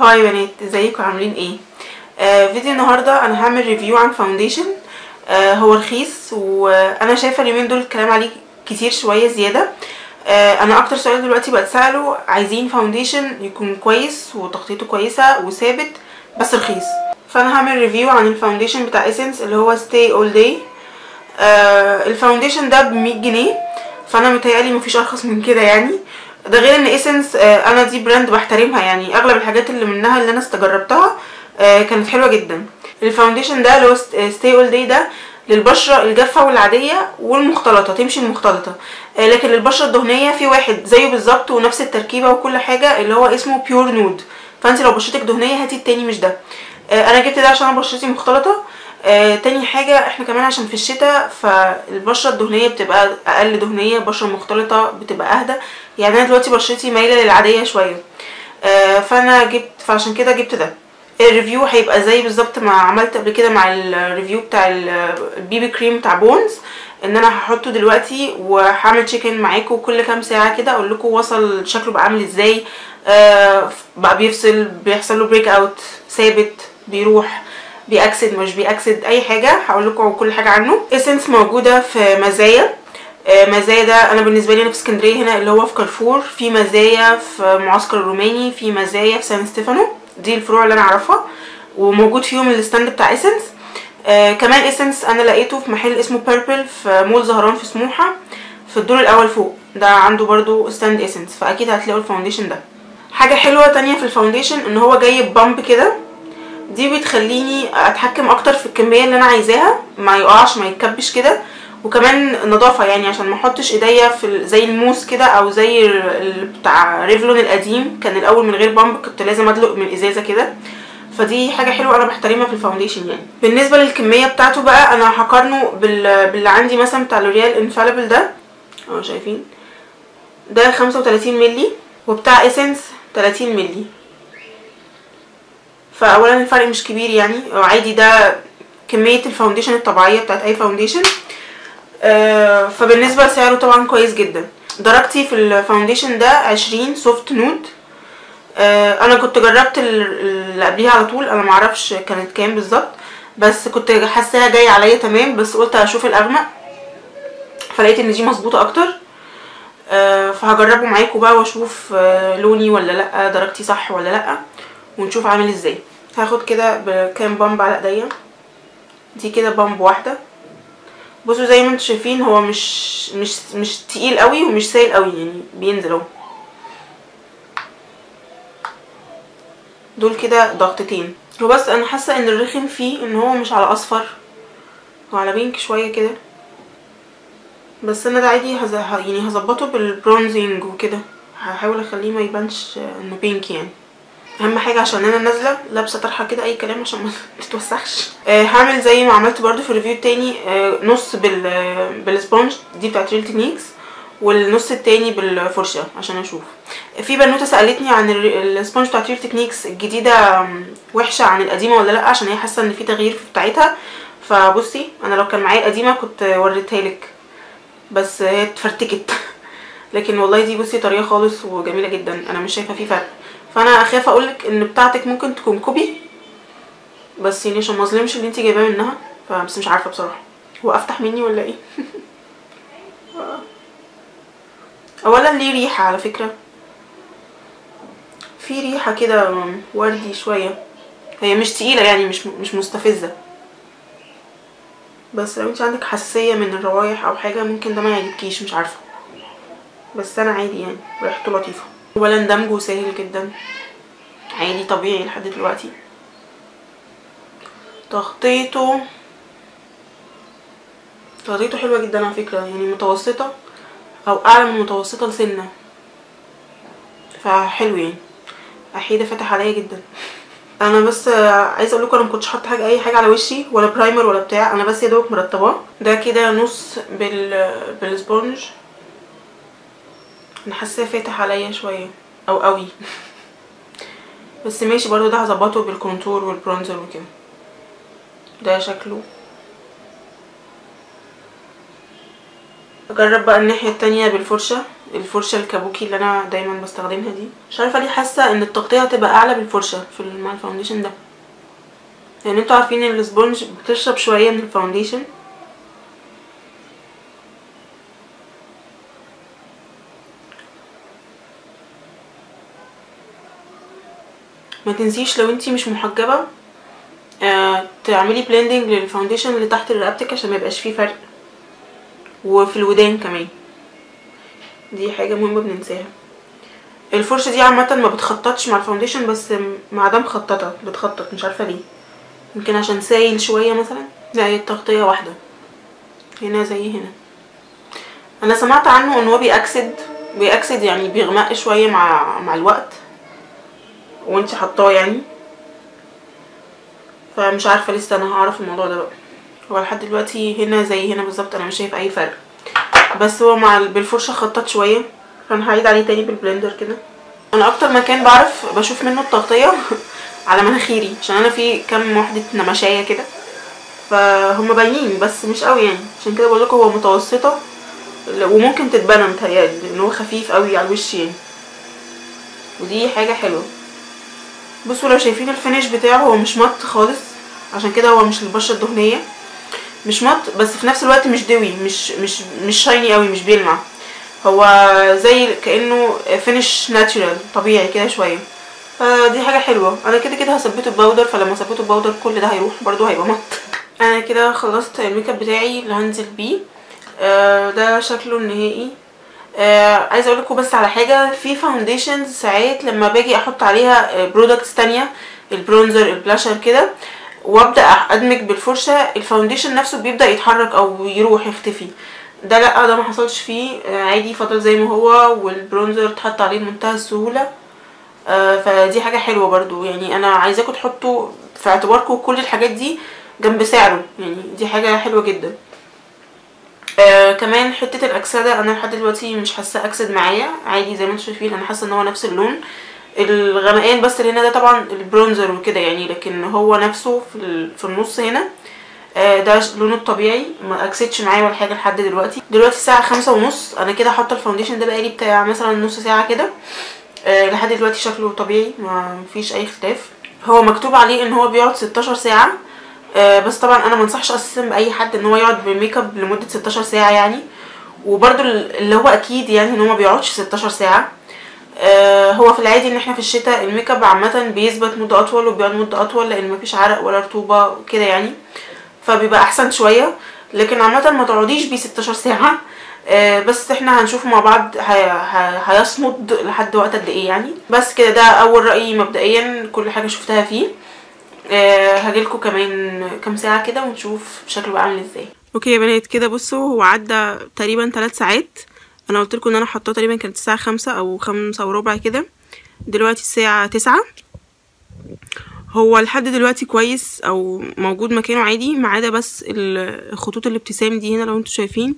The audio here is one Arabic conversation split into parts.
hi بنات ازيكم؟ عاملين إيه؟ آه فيديو النهارده أنا هعمل review عن foundation آه هو رخيص وأنا شايفة اليومين دول الكلام عليه كتير شوية زيادة. آه أنا أكتر سؤال دلوقتي بتسأله عايزين foundation يكون كويس وتغطيته كويسة وثابت بس رخيص. فأنا هعمل review عن ال foundation بتاع Essence اللي هو Stay All Day ال foundation ده ب 100 جنيه. فأنا متهيألي مفيش أرخص من كده يعني. ده غير إن Essence أنا دي brand بحترمها يعني. أغلب الحاجات اللي منها اللي أنا استجربتها كانت حلوة جدا. ال foundation ده اللي هو Stay All Day ده للبشرة الجافة والعادية والمختلطة تمشي المختلطة. لكن للبشرة الدهنية في واحد زيه بالظبط ونفس التركيبة وكل حاجة اللي هو اسمه Pure Nude فانت لو بشرتك دهنية هاتي التاني مش ده. أنا جبت ده عشان بشرتي مختلطة. آه تاني حاجة إحنا كمان عشان في الشتاء فالبشرة الدهنية بتبقى أقل دهنية البشرة المختلطة بتبقى أهدى. يعني أنا دلوقتي بشرتي مايلة للعادية شوية. آه فأنا جبت فعشان كده جبت ده. ال review هيبقى زي بالظبط ما عملت قبل كده مع ال review بتاع ال BB cream بتاع Pond's إن أنا هحطه دلوقتي وهعمل check in معاكم كل كام ساعة كده أقول لكم وصل شكله بقى عامل إزاي. آه بقى بيفصل بيحصل له break out ثابت بيروح. بيأكسد مش بيأكسد أي حاجة هقول لكم كل حاجة عنه. Essence موجودة في مزايا. مزايا ده أنا بالنسبة لي أنا في اسكندرية هنا اللي هو في كارفور. في مزايا في معسكر الروماني في مزايا في سان ستيفانو. دي الفروع اللي أنا أعرفها. وموجود فيهم ال stand بتاع Essence آه كمان Essence أنا لقيته في محل اسمه Purple في مول زهران في سموحة في الدور الأول فوق. ده عنده برضو stand Essence فأكيد هتلاقوا ال foundation ده. حاجة حلوة تانية في ال foundation إن هو جاي ب pump كده. دي بتخليني أتحكم أكتر في الكمية اللي أنا عايزاها ما يقعش ما يتكبش كده. وكمان نظافة يعني عشان ما أحطش إيديا في زي الموس كده أو زي بتاع Revlon القديم. كان الأول من غير pump كنت لازم أدلق من ازازه كده. فدي حاجة حلوة أنا بحترمها في ال foundation يعني. بالنسبة للكمية بتاعته بقى أنا هقارنه بال... باللي عندي مثلا بتاع L'Oréal Infallible ده. أهو شايفين. ده 35 مللي وبتاع Essence 30 مللي. فاولا الفرق مش كبير يعني عادي ده كمية ال foundation الطبيعية بتاعت أي foundation آه فبالنسبة لسعره طبعا كويس جدا. درجتي في ال foundation ده عشرين Soft Nude آه أنا كنت جربت اللي قبليها على طول أنا معرفش كانت كام بالظبط بس كنت حاساها جاية عليا تمام بس قلت أشوف الأغمق. فلقيت إن دي مظبوطة أكتر. آه فهجربه معاكم بقى وأشوف لوني ولا لأ درجتي صح ولا لأ. ونشوف عامل إزاي. هاخد كده بكام pump على ايديا. دي كده pump واحدة. بصوا زي ما أنتم شايفين هو مش مش مش تقيل قوي ومش سايل قوي يعني بينزل اهو. دول كده ضغطتين. وبس أنا حاسة ان الرخم فيه ان هو مش على اصفر. هو على pink شوية كده. بس أنا ده عادي هز... يعني هظبطه بال bronzing وكده. هحاول اخليه ما يبانش انه pink يعني. اهم حاجة عشان أنا نازلة لابسة طرحة كده اي كلام عشان ما تتوسخش. أه هعمل زي ما عملت برضو في ال review التاني أه نص بال بال sponge دي بتاعت Real Techniques والنص التاني بالفرشة عشان أشوف. في بنوتة سألتني عن ال sponge بتاعت Real Techniques الجديدة وحشة عن القديمة ولا لأ؟ عشان هي حاسة إن في تغيير في بتاعتها. فبصي أنا لو كان معايا القديمه كنت وريتها لك. بس هي اتفرتكت. لكن والله دي بصي طريه خالص وجميلة جدا. أنا مش شايفة فيه فرق. فأنا اخاف أقولك إن بتاعتك ممكن تكون كوبي بس يعني عشان مظلمش اللي انت جايباه منها فبس مش عارفة بصراحة. هو أفتح مني ولا إيه؟ اولا ليه ريحة على فكرة؟ في ريحة كده وردي شوية. هي مش تقيلة يعني مش مش مستفزة. بس لو انت عندك حساسية من الروايح أو حاجة ممكن ده ما يعجبكيش مش عارفة. بس أنا عادي يعني ريحته لطيفة. اولا دمجه سهل جدا. عادي طبيعي لحد دلوقتي. تغطيته. تغطيته حلوة جدا على فكرة يعني متوسطة أو أعلى من متوسطة لسنة. فحلو يعني. أحيدة فاتح عليا جدا. أنا بس عايزة أقول لكم أنا مكنتش حاطة حاجة أي حاجة على وشي ولا primer ولا بتاع. أنا بس يا دوبك مرطباه ده كده نص بال بال sponge. أنا حاساه فاتح عليا شوية أو قوي. بس ماشي برضو ده هظبطه بال contour وال bronzer وكده. ده شكله. أجرب بقى الناحية التانية بالفرشة الفرشة ال kabuki اللي أنا دايما بستخدمها دي. مش عارفة ليه حاسة إن التغطية هتبقى أعلى بالفرشة في مع ال foundation ده. يعني أنتوا عارفين إن ال sponge بتشرب شوية من ال foundation ما تنسيش لو انتي مش محجبة آه تعملي blending لل foundation اللي تحت رقبتك عشان ما يبقاش فيه فرق. وفي الودان كمان. دي حاجة مهمة بننساها. الفرشه دي عامة ما بتخططش مع ال foundation بس مع ده مخططة بتخطط مش عارفة ليه. يمكن عشان سايل شوية مثلا لا هي التغطيه واحدة. هنا زي هنا. أنا سمعت عنه إن هو بيأكسد بيأكسد يعني بيغمق شوية مع مع الوقت. وانت حطاه يعني. فمش عارفة لسه أنا هعرف الموضوع ده بقى. هو لحد دلوقتي هنا زي هنا بالظبط أنا مش شايف أي فرق. بس هو مع ال- بالفرشة خطط شوية. فانا هعيد عليه تاني بال blender كده. أنا أكتر مكان بعرف بشوف منه التغطية على مناخيري عشان أنا في كام وحدة نمشاية كده. فهم باينين بس مش قوي يعني. عشان كده بقول لكم هو متوسطة وممكن تتبنى متهيألي لأن هو خفيف قوي على الوش يعني. ودي حاجة حلوة. بصوا لو شايفين ال finish بتاعه هو مش matte خالص عشان كده هو مش البشرة الدهنية. مش matte بس في نفس الوقت مش dewy مش مش مش shiny قوي مش بيلمع. هو زي كأنه finish natural طبيعي كده شوية. فدي حاجة حلوة. أنا كده كده هثبته ب powder فلما اثبته ب powder كل ده هيروح برضو هيبقى matte. أنا كده خلصت ال make up بتاعي اللي هنزل بيه. آه ده شكله النهائي. آه عايزة أقول لكم بس على حاجة في foundations ساعات لما باجي أحط عليها products تانية ال bronzer ال blusher كده وأبدأ أدمج بالفرشة ال foundation نفسه بيبدأ يتحرك أو يروح يختفي. ده لأ ده ما حصلش فيه. آه عادي فضل زي ما هو والبرونزر اتحط عليه بمنتهى السهولة. آه فدي حاجة حلوة برضو. يعني أنا عايزاكم تحطوا في اعتباركم كل الحاجات دي جنب سعره. يعني دي حاجة حلوة جدا. آه كمان حتة الأكسدة أنا لحد دلوقتي مش حاسة أكسد معايا. عادي زي ما أنتم شايفين أنا حاسة إن هو نفس اللون. الغمقان بس اللي هنا ده طبعا البرونزر وكده يعني لكن هو نفسه في, ال- في النص هنا آه ده لونه الطبيعي ما أكسدش معايا ولا حاجة لحد دلوقتي. دلوقتي الساعة خمسة ونص أنا كده حاطة ال foundation ده بقالي بتاع مثلا نص ساعة كده. آه لحد دلوقتي شكله طبيعي ما فيش أي اختلاف هو مكتوب عليه إن هو بيقعد 16 ساعة. آه بس طبعا أنا ما أنصحش أساسا بأي حد إن هو يقعد بال make up لمدة 16 ساعة يعني. وبرده اللي هو أكيد يعني إن هو ما بيقعدش 16 ساعة. آه هو في العادي إن إحنا في الشتاء ال make up عامة بيثبت مدة أطول وبيقعد مدة أطول لأن مفيش عرق ولا رطوبة كده يعني. فبيبقى أحسن شوية. لكن عامة ما تقعديش بيه 16 ساعة. آه بس إحنا هنشوف مع بعض هيصمد لحد وقت قد إيه يعني. بس كده ده أول راي مبدئيا. كل حاجة شفتها فيه. هجيلكوا كمان كام ساعة كده ونشوف شكله عامل إزاي. أوكي يا بنات كده بصوا هو عدى تقريبا 3 ساعات. أنا قلت لكم إن أنا حطاه تقريبا كانت الساعة خمسة أو خمسة وربع كده. دلوقتي الساعة تسعة. هو لحد دلوقتي كويس أو موجود مكانه عادي ما عدا بس ال- خطوط الابتسام دي هنا لو أنتوا شايفين.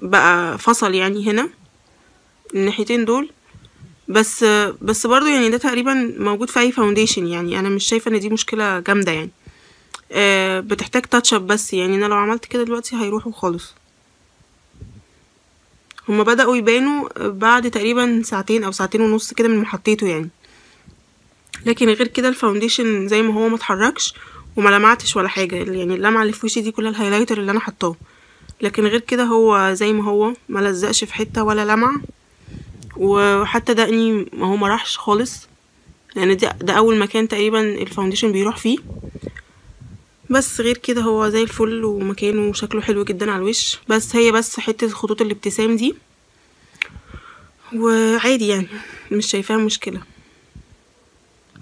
بقى فصل يعني هنا. الناحيتين دول. بس بس برضو يعني ده تقريبا موجود في أي فاونديشن يعني. أنا مش شايفة إن دي مشكلة جامدة يعني. آه، بتحتاج تاتشب بس يعني. أنا لو عملت كده دلوقتي هيروحوا خالص. هما بدأوا يبانوا بعد تقريبا ساعتين أو ساعتين ونص كده من ما حطيته يعني. لكن غير كده ال foundation زي ما هو ما اتحركش وما لمعتش ولا حاجة. يعني اللمعة اللي في وشي دي كلها ال highlighter اللي أنا حطاه. لكن غير كده هو زي ما هو ما لزقش في حتة ولا لمع وحتى دقني ما هو ما راحش خالص. لأن ده, ده أول مكان تقريبا ال foundation بيروح فيه. بس غير كده هو زي الفل ومكانه شكله حلو جدا على الوش. بس هي بس حتة خطوط الابتسام دي. وعادي يعني مش شايفاها مشكلة.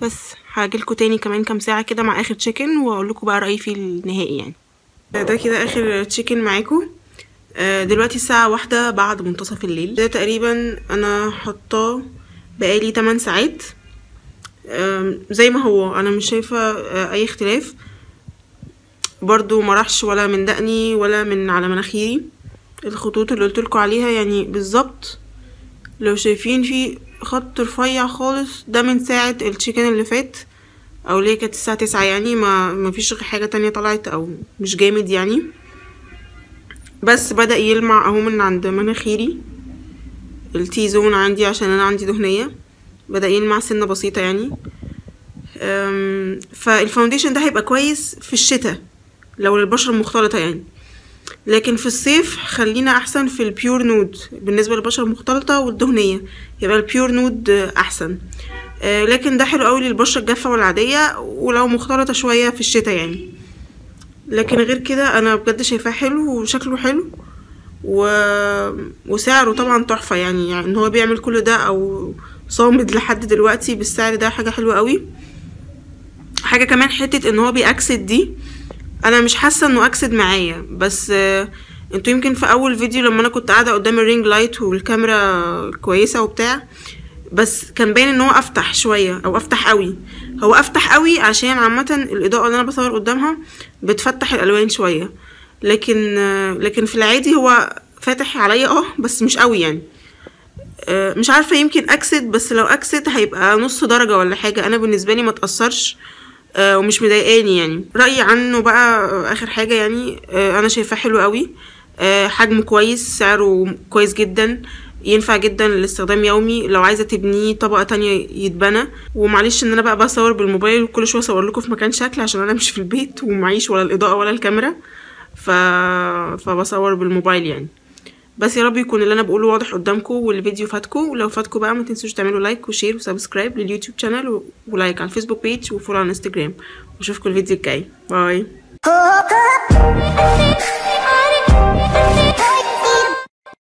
بس هاجيلكوا تاني كمان كام ساعة كده مع آخر تشيكن وأقول لكم بقى رأيي فيه النهائي يعني. ده كده آخر تشيكن معاكم. دلوقتي الساعة واحدة بعد منتصف الليل. ده تقريبا أنا حطاه بقالي 8 ساعات. زي ما هو أنا مش شايفة آه، أي اختلاف. برضو ما راحش ولا من دقني ولا من على مناخيري. الخطوط اللي قلتلكوا عليها يعني بالظبط لو شايفين في خط رفيع خالص ده من ساعة ال check-in اللي فات. أو اللي هي كانت الساعة تسعة يعني ما ما فيش حاجة تانية طلعت أو مش جامد يعني. بس بدأ يلمع أهو من عند مناخيري. ال T-zone عندي عشان أنا عندي دهنية. بدأ يلمع سنة بسيطة يعني. فال foundation ده هيبقى كويس في الشتاء لو للبشره المختلطه يعني. لكن في الصيف خلينا أحسن في البيور نود بالنسبة للبشرة المختلطة والدهنية. يبقى البيور نود أحسن. آه، لكن ده حلو قوي للبشرة الجافة والعادية ولو مختلطة شوية في الشتاء يعني. لكن غير كده أنا بجد شايفاه حلو وشكله حلو و... وسعره طبعا تحفة. يعني, يعني إن هو بيعمل كل ده أو صامد لحد دلوقتي بالسعر ده حاجة حلوة قوي. حاجة كمان حتة إن هو بيأكسد دي أنا مش حاسة إنه أكسد معايا. بس أنتوا يمكن في أول فيديو لما أنا كنت قاعدة قدام ال ring light والكاميرا كويسة وبتاع بس كان باين إن هو أفتح شوية أو أفتح قوي. هو أفتح قوي عشان عامة الإضاءة اللي أنا بصور قدامها بتفتح الألوان شوية. لكن لكن في العادي هو فاتح عليا آه بس مش قوي يعني. آه، مش عارفة يمكن أكسد بس لو أكسد هيبقى نص درجة ولا حاجة. أنا بالنسبة لي ما تأثرش آه، ومش مضايقاني يعني. رأيي عنه بقى آخر حاجة يعني آه، أنا شايفاه حلو قوي. حجمه كويس سعره كويس جدا. ينفع جدا للاستخدام يومي لو عايزة تبنيه طبقة تانية يتبنى. ومعلش إن أنا بقى بصور بالموبايل وكل شوية أصور لكم في مكان شكل عشان أنا مش في البيت ومعيش ولا الإضاءة ولا الكاميرا. ف... فبصور بالموبايل يعني. بس يا رب يكون اللي أنا بقوله واضح قدامكم والفيديو فاتكم. ولو فاتكم بقى ما تنسوش تعملوا like و share و subscribe لل YouTube channel و... و like على ال Facebook page و follow على الانستجرام. وأشوفكم الفيديو الجاي. باي.